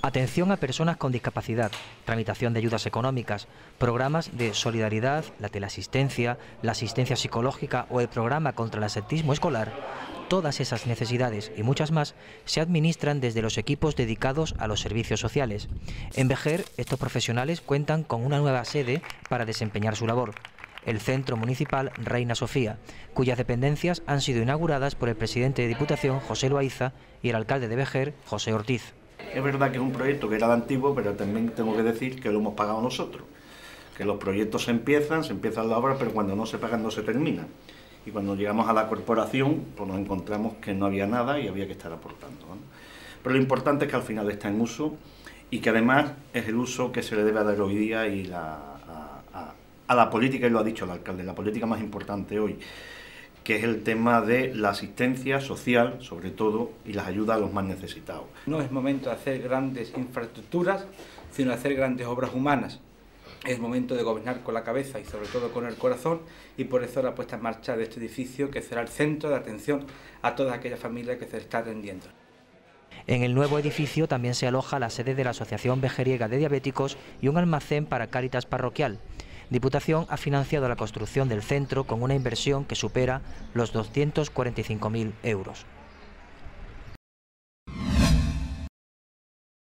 Atención a personas con discapacidad, tramitación de ayudas económicas, programas de solidaridad, la teleasistencia, la asistencia psicológica o el programa contra el ascetismo escolar, todas esas necesidades y muchas más se administran desde los equipos dedicados a los servicios sociales. En Vejer, estos profesionales cuentan con una nueva sede para desempeñar su labor el Centro Municipal Reina Sofía, cuyas dependencias han sido inauguradas por el presidente de Diputación, José Loaiza, y el alcalde de Vejer, José Ortiz. Es verdad que es un proyecto que era de antiguo, pero también tengo que decir que lo hemos pagado nosotros. Que los proyectos se empiezan, se empiezan la obra, pero cuando no se pagan no se termina. Y cuando llegamos a la corporación, pues nos encontramos que no había nada y había que estar aportando. Pero lo importante es que al final está en uso y que además es el uso que se le debe dar hoy día y a, a la política, y lo ha dicho el alcalde, la política más importante hoy que es el tema de la asistencia social, sobre todo, y las ayudas a los más necesitados. No es momento de hacer grandes infraestructuras, sino de hacer grandes obras humanas. Es momento de gobernar con la cabeza y sobre todo con el corazón y por eso la puesta en marcha de este edificio que será el centro de atención a toda aquella familia que se está atendiendo. En el nuevo edificio también se aloja la sede de la Asociación Vejeriega de Diabéticos y un almacén para Cáritas Parroquial. Diputación ha financiado la construcción del centro con una inversión que supera los 245.000 euros.